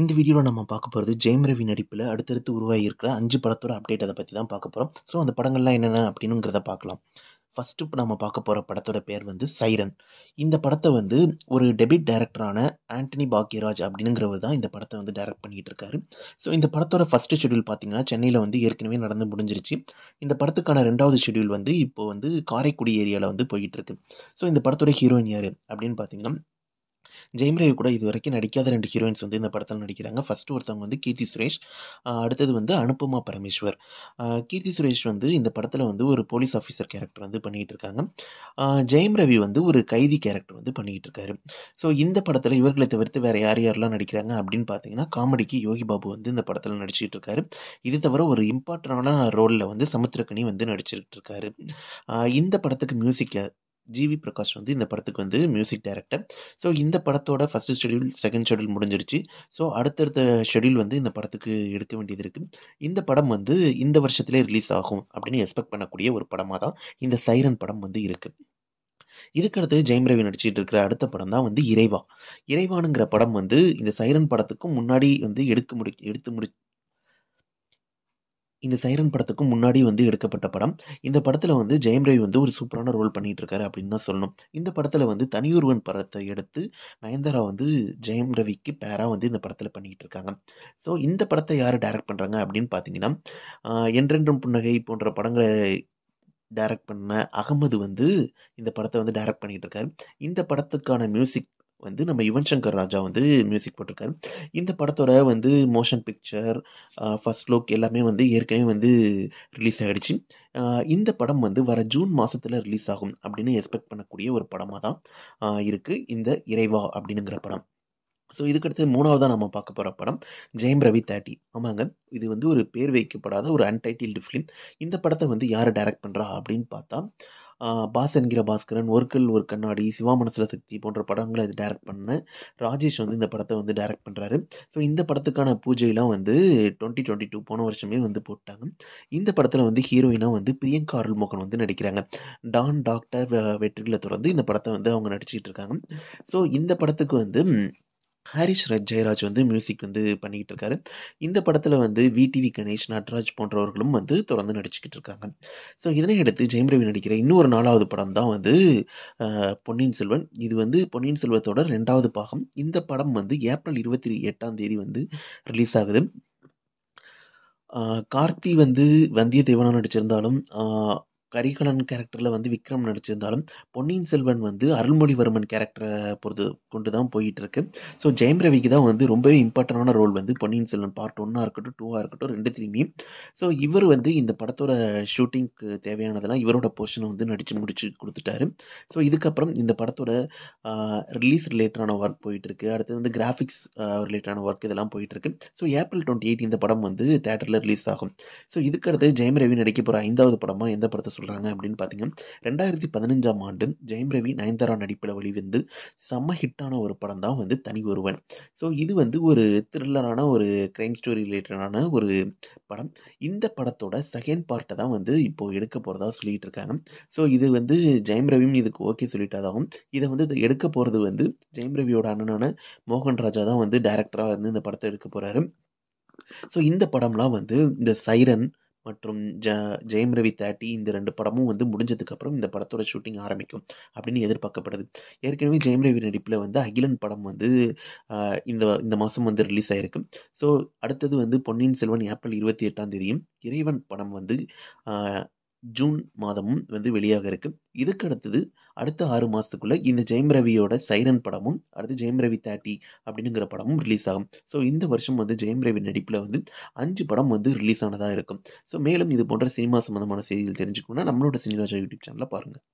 இந்த வீடியோவில் நம்ம பார்க்க போகிறது ஜெயம் ரவி நடிப்பில் அடுத்தடுத்து உருவாகியிருக்கிற அஞ்சு படத்தோட அப்டேட் அதை பற்றி தான் பார்க்க போகிறோம் ஸோ அந்த படங்கள்லாம் என்னென்ன அப்படின்னுங்கிறத பார்க்கலாம். ஃபஸ்ட்டு இப்போ நம்ம பார்க்க போகிற படத்தோட பேர் வந்து சைரன் இந்த படத்தை வந்து ஒரு டெபிட் டைரக்டரான ஆண்டனி பாக்யராஜ் அப்படிங்கிறவர் தான் இந்த படத்தை வந்து டைரக்ட் பண்ணிகிட்டு இருக்காரு. ஸோ இந்த படத்தோட ஃபஸ்ட்டு ஷெடியூல் பார்த்தீங்கன்னா சென்னையில் வந்து ஏற்கனவே நடந்து முடிஞ்சிருச்சு. இந்த படத்துக்கான ரெண்டாவது ஷெடியூல் வந்து இப்போ வந்து காரைக்குடி ஏரியாவில் வந்து போயிட்டு இருக்கு. ஸோ இந்த படத்தோட ஹீரோயின் யார் அப்படின்னு பார்த்தீங்கன்னா ஜெயம் ரவி கூட இது வரைக்கும் நடிக்காத ரெண்டு ஹீரோயின்ஸ் வந்து இந்த படத்தில் நடிக்கிறாங்க. ஃபஸ்ட்டு ஒருத்தவங்க வந்து கீர்த்தி சுரேஷ் அடுத்தது வந்து அனுபமா பரமேஸ்வர். கீர்த்தி சுரேஷ் வந்து இந்த படத்தில் வந்து ஒரு போலீஸ் ஆஃபீஸர் கேரக்டர் வந்து பண்ணிகிட்டு இருக்காங்க. ஜெயம் ரவி வந்து ஒரு கைதி கேரக்டர் வந்து பண்ணிக்கிட்டு இருக்காரு. ஸோ இந்த படத்தில் இவர்களை தவிர்த்து வேறு யார் யாரெல்லாம் நடிக்கிறாங்க அப்படின்னு பார்த்தீங்கன்னா காமெடிக்கு யோகி பாபு வந்து இந்த படத்தில் நடிச்சிட்டு இருக்காரு. இது தவிர ஒரு இம்பார்ட்டண்டான ரோலில் வந்து சமுத்திரக்கனி வந்து நடிச்சிட்டு இருக்காரு. இந்த படத்துக்கு மியூசிக்கை ஜிவி பிரகாஷ் வந்து இந்த படத்துக்கு வந்து மியூசிக் டைரக்டர் ஸோ இந்த படத்தோட ஃபஸ்ட்டு ஷெடியூல் செகண்ட் ஷெடியூல் முடிஞ்சிருச்சு. ஸோ அடுத்தடுத்த ஷெடியூல் வந்து இந்த படத்துக்கு எடுக்க வேண்டியது இருக்குது இந்த படம் வந்து இந்த வருஷத்திலே ரிலீஸ் ஆகும் அப்படின்னு எக்ஸ்பெக்ட் பண்ணக்கூடிய ஒரு படமாக தான் இந்த சைரன் படம் வந்து இருக்குது இதுக்கடுத்து ஜெயம் ரவி நடிச்சிட்டு இருக்கிற அடுத்த படம் தான் வந்து இறைவா. இறைவானுங்கிற படம் வந்து இந்த சைரன் படத்துக்கும் முன்னாடி வந்து எடுக்க முடி எடுத்து முடி இந்த சைரன் படத்துக்கும் முன்னாடி வந்து எடுக்கப்பட்ட படம். இந்த படத்தில் வந்து ஜெயம் ரவி வந்து ஒரு சூப்பரான ரோல் பண்ணிகிட்டு இருக்காரு அப்படின்னு தான் சொல்லணும். இந்த படத்தில் வந்து தனியொருவன் படத்தை எடுத்து நயன்தாரா வந்து ஜெயம் ரவிக்கு பேராக வந்து இந்த படத்தில் பண்ணிக்கிட்டு இருக்காங்க ஸோ இந்த படத்தை யார் டைரக்ட் பண்ணுறாங்க அப்படின்னு பார்த்தீங்கன்னா என்றென்றும் புன்னகை போன்ற படங்களை டைரக்ட் பண்ண அகமது வந்து இந்த படத்தை வந்து டைரக்ட் பண்ணிகிட்டு இருக்காரு இந்த படத்துக்கான மியூசிக் வந்து நம்ம யுவன் சங்கர் ராஜா வந்து மியூசிக் போட்டிருக்காரு. இந்த படத்தோட வந்து மோஷன் பிக்சர் ஃபஸ்ட் லுக் எல்லாமே வந்து ஏற்கனவே வந்து ரிலீஸ் ஆகிடுச்சு இந்த படம் வந்து வர ஜூன் மாதத்தில் ரிலீஸ் ஆகும் அப்படின்னு எக்ஸ்பெக்ட் பண்ணக்கூடிய ஒரு படமாக தான் இருக்குது இந்த இறைவா அப்படிங்கிற படம். ஸோ இதுக்கடுத்து மூணாவதாக நம்ம பார்க்க போகிற படம் ஜெயம் ரவி தேர்ட்டி ஆமாங்க இது வந்து ஒரு பேர் வைக்கப்படாத ஒரு அன்டைட்டில்டு ஃபிலிம் இந்த படத்தை வந்து யார் டைரக்ட் பண்ணுறா அப்படின்னு பார்த்தா பாஸ் என்கிற பாஸ்கரன் ஒரு கல் ஒரு கண்ணாடி சிவா மனசுல சக்தி போன்ற படங்களை இது டைரக்ட் பண்ண. ராஜேஷ் வந்து இந்த படத்தை வந்து டைரக்ட் பண்ணுறாரு ஸோ இந்த படத்துக்கான பூஜையெல்லாம் வந்து டுவெண்ட்டி டுவெண்ட்டி டூ போன வருஷமே வந்து போட்டாங்க. இந்த படத்தில் வந்து ஹீரோயினாக வந்து பிரியங்கா அருள்மோகன் வந்து நடிக்கிறாங்க. டான் டாக்டர் வெற்றிகளை தொடர்ந்து இந்த படத்தை வந்து அவங்க நடிச்சிட்டு இருக்காங்க. ஸோ இந்த படத்துக்கு வந்து ஹாரிஷ் ரஜ் ஜெயராஜ் வந்து மியூசிக் வந்து பண்ணிக்கிட்டு இருக்காரு. இந்த படத்தில் வந்து விடிவி கணேஷ் நட்ராஜ் போன்றவர்களும் வந்து தொடர்ந்து நடிச்சுக்கிட்டு இருக்காங்க. ஸோ இதனை அடுத்து ஜெயம் ரவி நடிக்கிற இன்னொரு நாலாவது படம் தான் வந்து பொன்னியின் செல்வன். இது வந்து பொன்னியின் செல்வத்தோட ரெண்டாவது பாகம். இந்த படம் வந்து ஏப்ரல் இருபத்தி எட்டாம் தேதி வந்து ரிலீஸ் ஆகுது. கார்த்தி வந்து வந்தியத்தேவனாக நடிச்சிருந்தாலும் கரிகலன் கேரக்டரில் வந்து விக்ரம் நடிச்சிருந்தாலும் பொன்னியின் செல்வன் வந்து அருள்மொழிவர்மன் கேரக்டரை பொறுத்து கொண்டு தான் போயிட்டு இருக்கு ஸோ ஜெயம் ரவிக்கு தான் வந்து ரொம்பவே இம்பார்ட்டண்டான ரோல் வந்து பொன்னியின் செல்வன் பார்ட் ஒன்னாக இருக்கட்டும் டூவாக இருக்கட்டும் ரெண்டுத்துலையுமே. ஸோ இவர் வந்து இந்த படத்தோட ஷூட்டிங்க்கு தேவையானதெல்லாம் இவரோட போர்ஷனை வந்து நடித்து முடிச்சு கொடுத்துட்டாரு. ஸோ இதுக்கப்புறம் இந்த படத்தோட ரிலீஸ் ரிலேட்டடான ஒர்க் போயிட்டு இருக்கு அடுத்து வந்து கிராஃபிக்ஸ் ரிலேட்டடான ஒர்க் இதெல்லாம் போயிட்டு இருக்கு ஸோ ஏப்ரல் டுவெண்ட்டி எயிட் இந்த படம் வந்து தேட்டரில் ரிலீஸ் ஆகும். ஸோ இதுக்கடுத்து ஜெயம் ரவி நடிக்க போகிற ஐந்தாவது படமாக எந்த படத்தை சொல்கிறாங்க அப்படின்னு பார்த்தீங்கன்னா ரெண்டாயிரத்தி பதினஞ்சாம் ஆண்டு ஜெயம் ரவி நயன்தாரா நடிப்பில் வெளிவந்து செம்ம ஹிட்டான ஒரு படம் தான் வந்து தனி ஒருவன். ஸோ இது வந்து ஒரு த்ரில்லரான ஒரு க்ரைம் ஸ்டோரி ரிலேட்டடான ஒரு படம். இந்த படத்தோட செகண்ட் பார்ட்டை தான் வந்து இப்போது எடுக்க போகிறதா சொல்லிகிட்டு இருக்காங்க. ஸோ இது வந்து ஜெயம் ரவியும் இதுக்கு ஓகே சொல்லிட்டாதாகும் இதை வந்து எடுக்க போகிறது வந்து ஜெயம் ரவியோட அண்ணனான மோகன் ராஜா தான் வந்து டேரக்டராக வந்து இந்த படத்தை எடுக்க போகிறாரு ஸோ இந்த படம்லாம் வந்து இந்த சைரன் மற்றும் ஜ ஜெயம் ரவி தேர்ட்டி இந்த ரெண்டு படமும் வந்து முடிஞ்சதுக்கப்புறம் இந்த படத்தோட ஷூட்டிங் ஆரம்பிக்கும் அப்படின்னு எதிர்பார்க்கப்படுது. ஏற்கனவே ஜெயம் ரவி நடிப்பில் வந்து அகிலன் படம் வந்து இந்த இந்த மாதம் வந்து ரிலீஸ் ஆகிருக்கு ஸோ அடுத்தது வந்து பொன்னியின் செல்வன் ஏப்ரல் இருபத்தி எட்டாம் தேதியும் இறைவன் படம் வந்து ஜூன் மாதமும் வந்து வெளியாக இருக்கு. இதுக்கு அடுத்தது அடுத்த ஆறு மாதத்துக்குள்ளே இந்த ஜெயம் ரவியோட சைரன் படமும் அடுத்து ஜெயம் ரவி தேர்ட்டி அப்படிங்கிற படமும் ரிலீஸ் ஆகும். ஸோ இந்த வருஷம் வந்து ஜெயம் ரவி நடிப்பில் வந்து அஞ்சு படம் வந்து ரிலீஸ் ஆனதாக இருக்கும். ஸோ மேலும் இது போன்ற சினிமா சம்மந்தமான செய்திகள் தெரிஞ்சுக்கணும்னா நம்மளோட சினிராஜா யூடியூப் சேனலில் பாருங்கள்